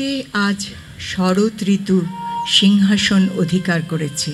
প্রকৃতিতে আজ শরৎ ঋতু সিংহাসন অধিকার করেছে।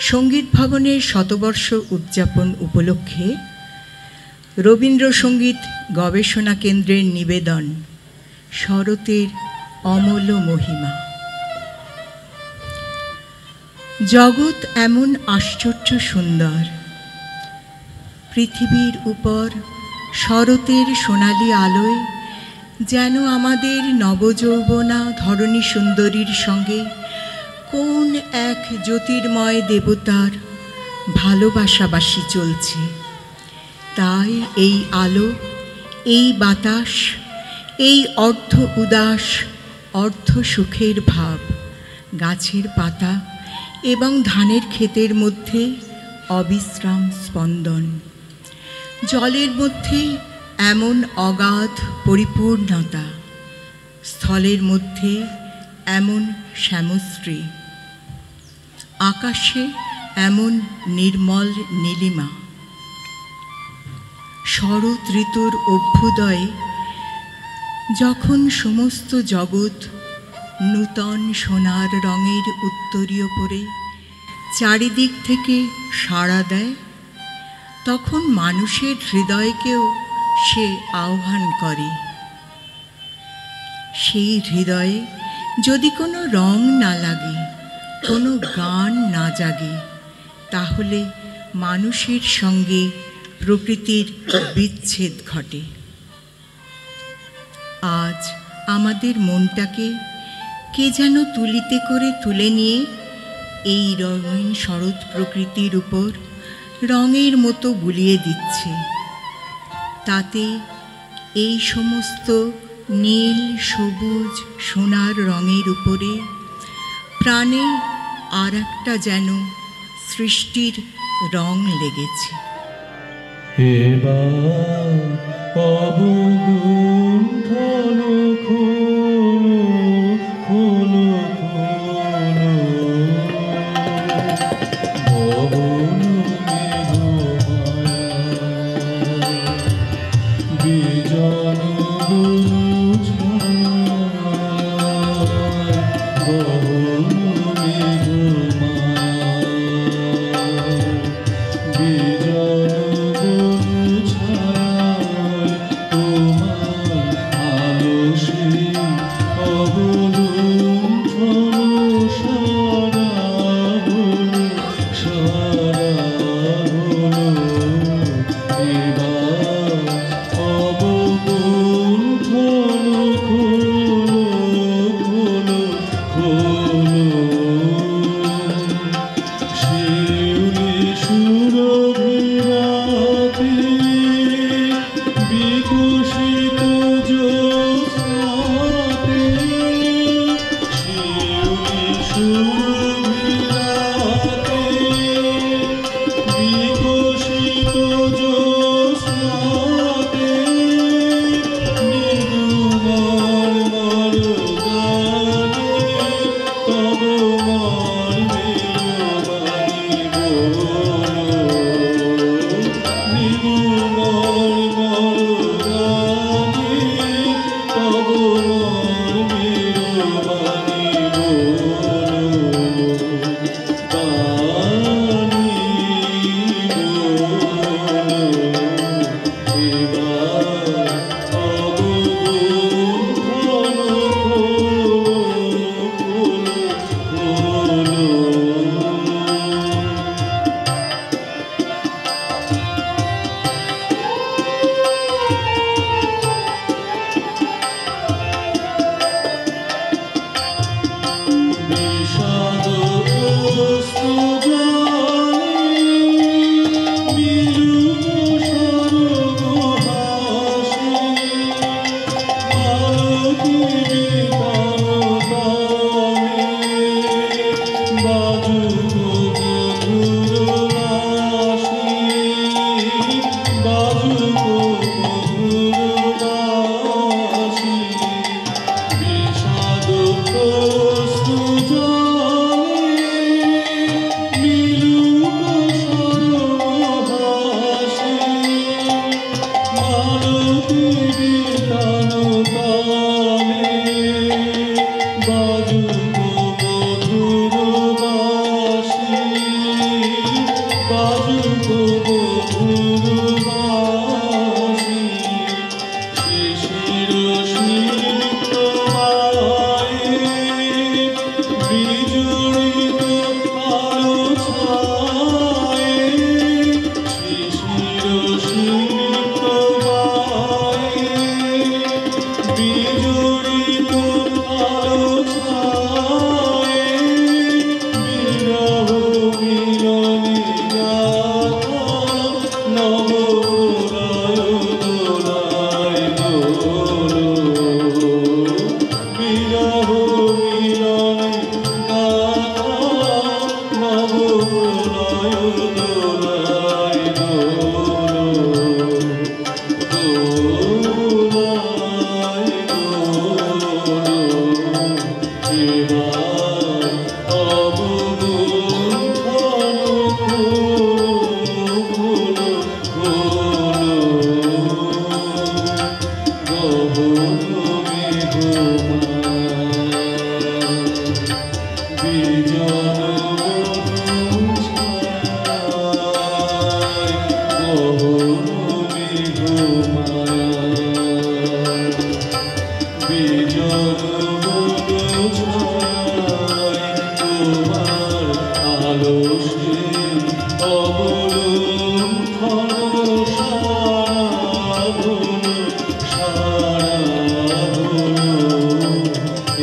সংগীত ভবনের শতবর্ষ উদযাপন উপলক্ষে রবীন্দ্রসঙ্গীত গবেষণা কেন্দ্রের নিবেদন, শরতের অমল মহিমা। জগৎ এমন আশ্চর্য সুন্দর। পৃথিবীর উপর শরতের সোনালি আলোয় যেন আমাদের নবযৌবনা ধরণী সুন্দরীর সঙ্গে কোন এক জ্যোতির্ময় দেবতার ভালোবাসাবাসি চলছে। তাই এই আলো, এই বাতাস, এই অর্ধ উদাস, অর্ধ সুখের ভাব গাছের পাতা এবং ধানের ক্ষেতের মধ্যে অবিশ্রাম স্পন্দন। জলের মধ্যে এমন অগাধ পরিপূর্ণতা, স্থলের মধ্যে এমন শ্যামশ্রী, আকাশে এমন নির্মল নীলিমা। শরৎ ঋতুর অভ্যুদয়ে, যখন সমস্ত জগৎ নূতন সোনার রঙের উত্তরীয় পরে চারিদিক থেকে সাড়া দেয়, তখন মানুষের হৃদয়কেও সে আহ্বান করে। সেই হৃদয়ে যদি কোনো রং না লাগে, কোনো গান না জাগে, তাহলে মানুষের সঙ্গে প্রকৃতির বিচ্ছেদ ঘটে। আজ আমাদের মনটাকে কে যেন তুলিতে করে তুলে নিয়ে এই রঙিন শরৎ প্রকৃতির উপর রঙের মতো বুলিয়ে দিচ্ছে। তাতে এই সমস্ত নীল, সবুজ, সোনার রঙের উপরে প্রাণে আর একটা যেন সৃষ্টির রং লেগেছে। এবার অবগুণ্ঠন খোলো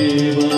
এবার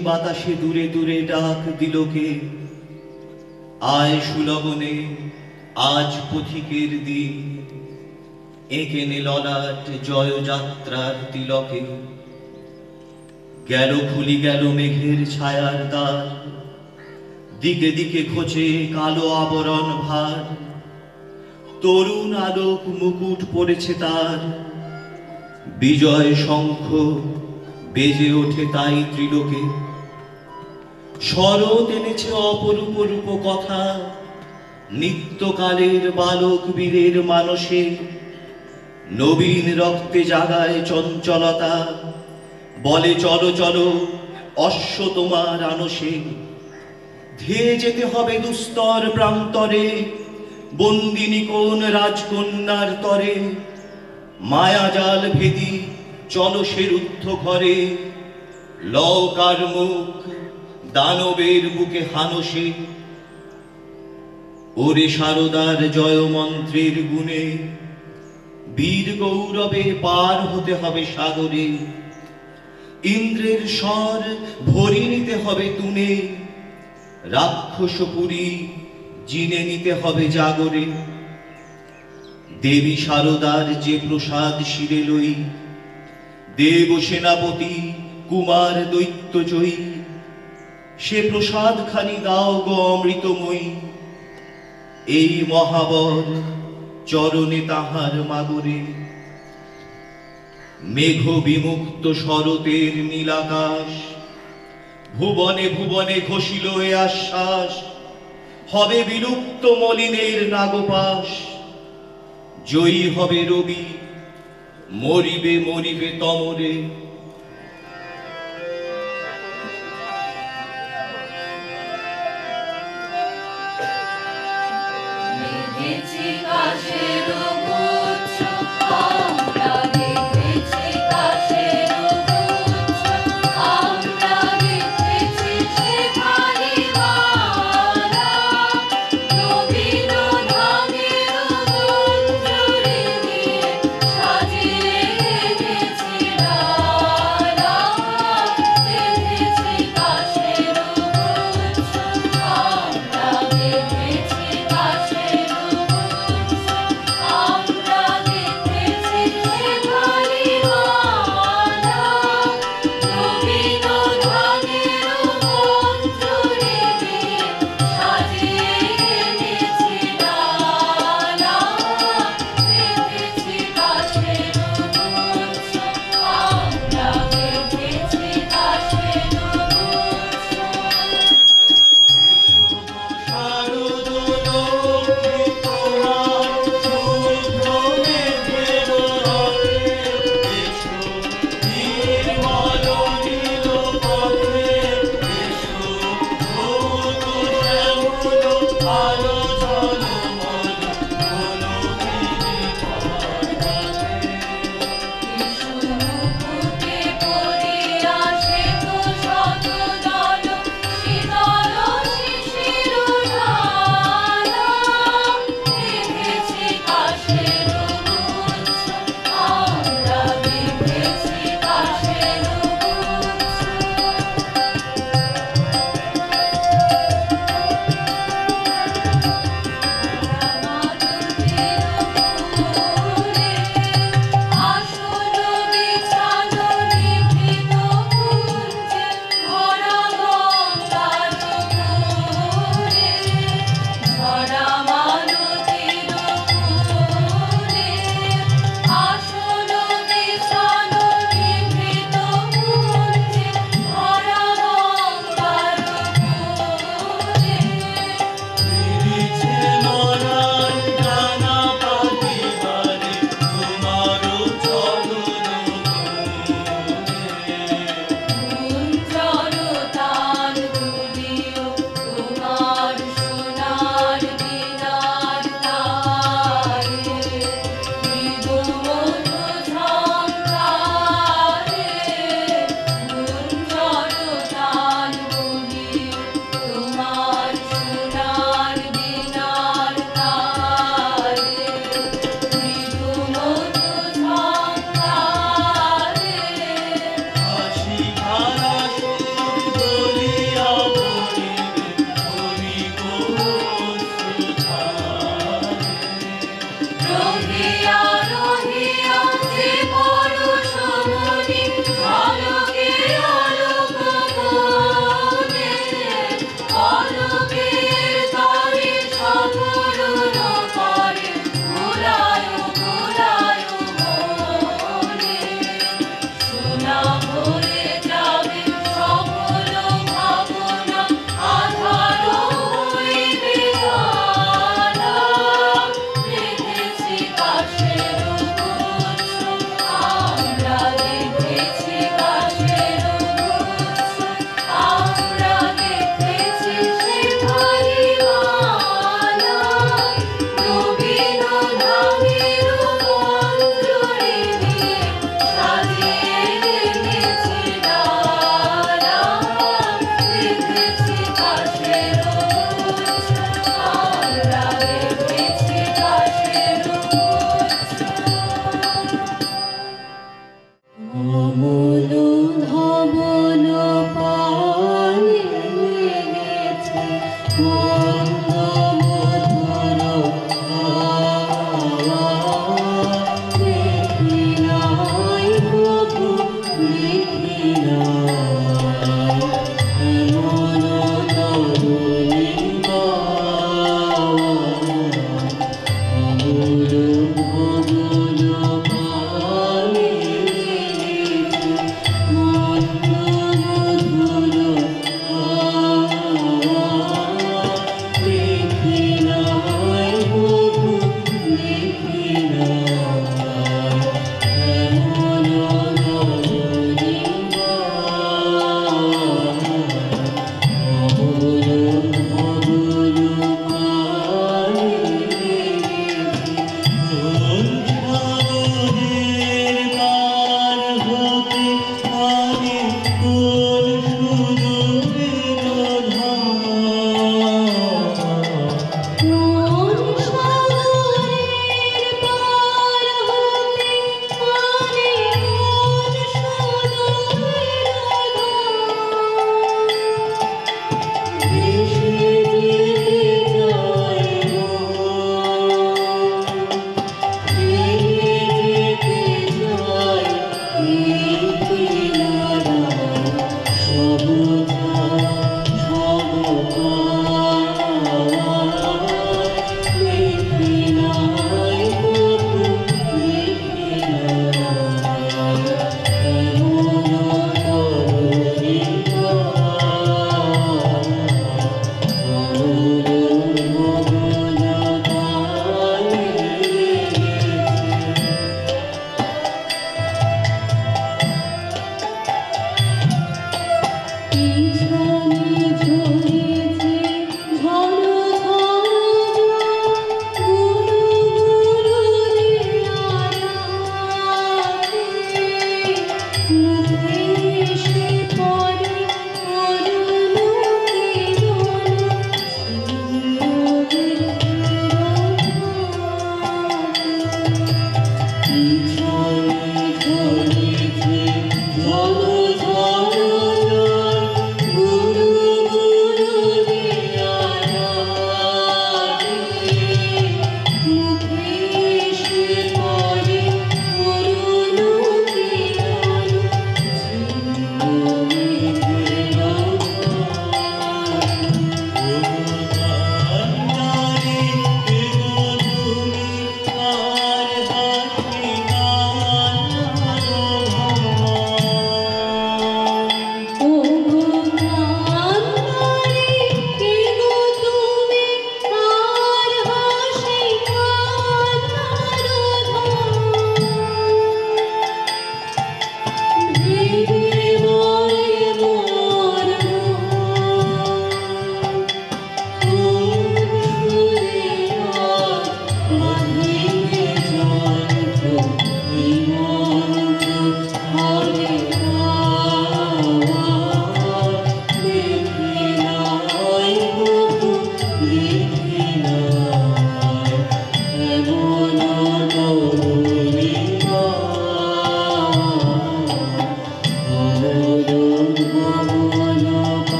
বাতাসে দূরে দূরে ডাক দিলকে আয় সুলগনে আজ পথিকের দিন। এঁকে নে ললাট জয়যাত্রার তিলকে। গেল খুলি গেল মেঘের ছায়ার দ্বার। দিকে দিকে খোঁচে কালো আবরণ ভার। তরুণ আলোক মুকুট পড়েছে তার। বিজয় শঙ্খ বেজে ওঠে তাই ত্রিলোকে। শরৎ এনেছে অপরূপ রূপ কথা। নিত্যকালের বালক বীরের মানসে, নবীন রক্তে জাগায় চঞ্চলতা। বলে, চলো চলো, অশ্ব তোমার আনসে। ধেয়ে যেতে হবে দুস্তর প্রান্তরে বন্দিনী কোন রাজকন্যার তরে। মায়াজাল ভেদি চলো সে রুদ্ধ ঘরে লকার মুখ দানবের বুকে হানসে ওরে সারদার জয় মন্ত্রের গুণে বীর গৌরবে পার হতে হবে সাগরে। ইন্দ্রের স্বর ভরি নিতে হবে তুনে। রাক্ষসপুরী জিনে নিতে হবে জাগরে। দেবী সারদার যে প্রসাদ শিরে লই, দেব সেনাপতি কুমার দৈত্য জয়ী সে প্রসাদ খানি দাও গো অমৃতময়ী। এই মহাবর চরণে তাহার মাগরে। মেঘ বিমুক্ত শরতের নীলাকাশ, ভুবনে ভুবনে ঘষিল এ আশ্বাস, হবে বিলুপ্ত মলিনের নাগপাশ। জয়ী হবে রবি, মরিবে মরিবে তমরে।